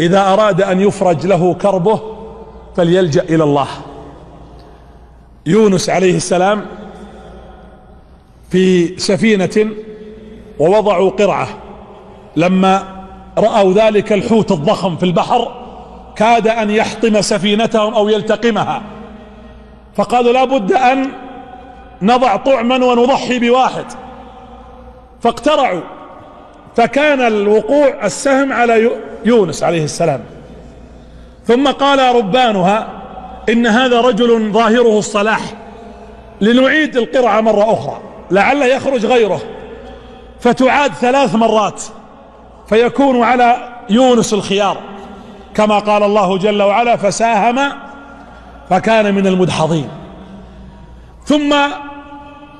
إذا أراد أن يفرج له كربه فليلجأ إلى الله. يونس عليه السلام في سفينة ووضعوا قرعة. لما رأوا ذلك الحوت الضخم في البحر كاد أن يحطم سفينتهم أو يلتقمها. فقالوا لا بد أن نضع طعما ونضحي بواحد. فاقترعوا. فكان الوقوع السهم على يونس عليه السلام. ثم قال ربانها إن هذا رجل ظاهره الصلاح لنعيد القرعة مرة أخرى لعل يخرج غيره. فتعاد ثلاث مرات فيكون على يونس الخيار. كما قال الله جل وعلا فساهم فكان من المدحضين. ثم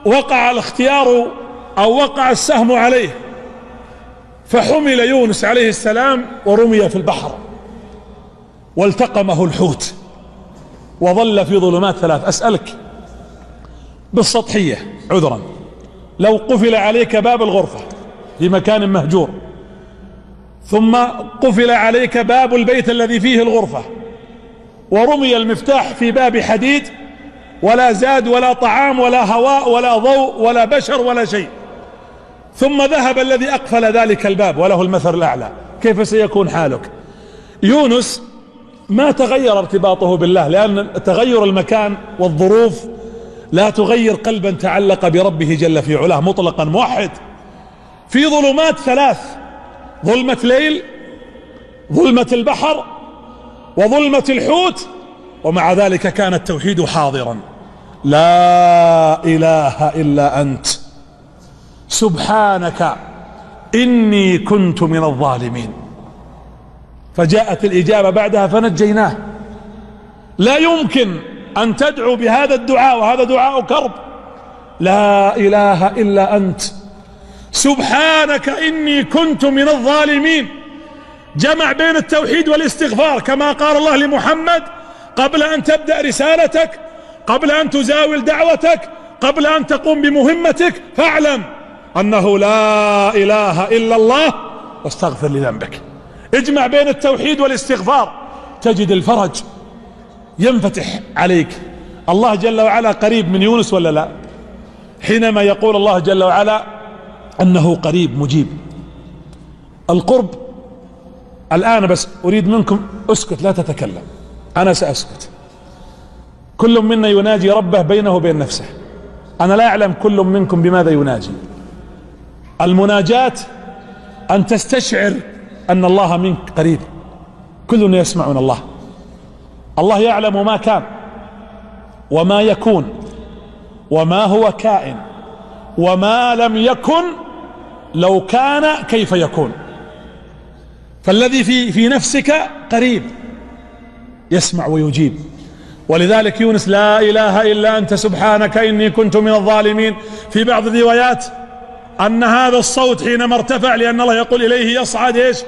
وقع الاختيار أو وقع السهم عليه. فحمل يونس عليه السلام ورمي في البحر والتقمه الحوت وظل في ظلمات ثلاث. أسألك بالسطحية عذرا. لو قفل عليك باب الغرفة في مكان مهجور ثم قفل عليك باب البيت الذي فيه الغرفة ورمي المفتاح في باب حديد ولا زاد ولا طعام ولا هواء ولا ضوء ولا بشر ولا شيء ثم ذهب الذي أقفل ذلك الباب وله المثل الأعلى. كيف سيكون حالك؟ يونس ما تغير ارتباطه بالله لأن تغير المكان والظروف لا تغير قلبا تعلق بربه جل في علاه مطلقا موحد. في ظلمات ثلاث ظلمة ليل ظلمة البحر وظلمة الحوت ومع ذلك كان التوحيد حاضرا. لا إله إلا أنت. سبحانك إني كنت من الظالمين. فجاءت الإجابة بعدها فنجيناه. لا يمكن أن تدعو بهذا الدعاء وهذا دعاء كرب. لا إله إلا أنت. سبحانك إني كنت من الظالمين. جمع بين التوحيد والاستغفار كما قال الله لمحمد قبل أن تبدأ رسالتك قبل أن تزاول دعوتك قبل أن تقوم بمهمتك فاعلم أنه لا إله إلا الله واستغفر لذنبك. اجمع بين التوحيد والاستغفار. تجد الفرج ينفتح عليك. الله جل وعلا قريب من يونس ولا لا؟ حينما يقول الله جل وعلا أنه قريب مجيب. القرب الآن بس أريد منكم أسكت لا تتكلم. أنا سأسكت. كل منا يناجي ربه بينه وبين نفسه. أنا لا أعلم كل منكم بماذا يناجي. المناجاة أن تستشعر أن الله منك قريب. كلنا يسمعون الله. الله يعلم ما كان وما يكون وما هو كائن وما لم يكن لو كان كيف يكون. فالذي في في نفسك قريب يسمع ويجيب. ولذلك يونس لا إله إلا أنت سبحانك إني كنت من الظالمين. في بعض الروايات أن هذا الصوت حينما ارتفع لأن الله يقول إليه يصعد إيش؟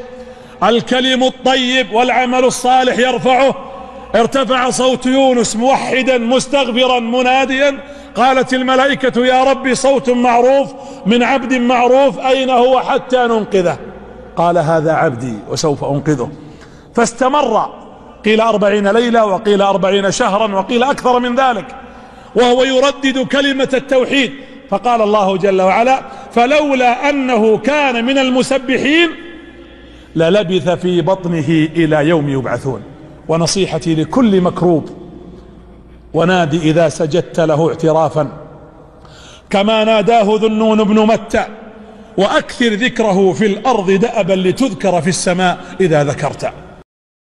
الكلم الطيب والعمل الصالح يرفعه. ارتفع صوت يونس موحدا مستغفرا مناديا. قالت الملائكة يا ربي صوت معروف من عبد معروف أين هو حتى ننقذه؟ قال هذا عبدي وسوف أنقذه. فاستمر قيل أربعين ليلة وقيل أربعين شهرا وقيل أكثر من ذلك. وهو يردد كلمة التوحيد. فقال الله جل وعلا فلولا أنه كان من المسبحين للبث في بطنه إلى يوم يبعثون. ونصيحتي لكل مكروب ونادي إذا سجدت له اعترافا. كما ناداه ذنون بن متى وأكثر ذكره في الأرض دأبا لتذكر في السماء إذا ذكرت.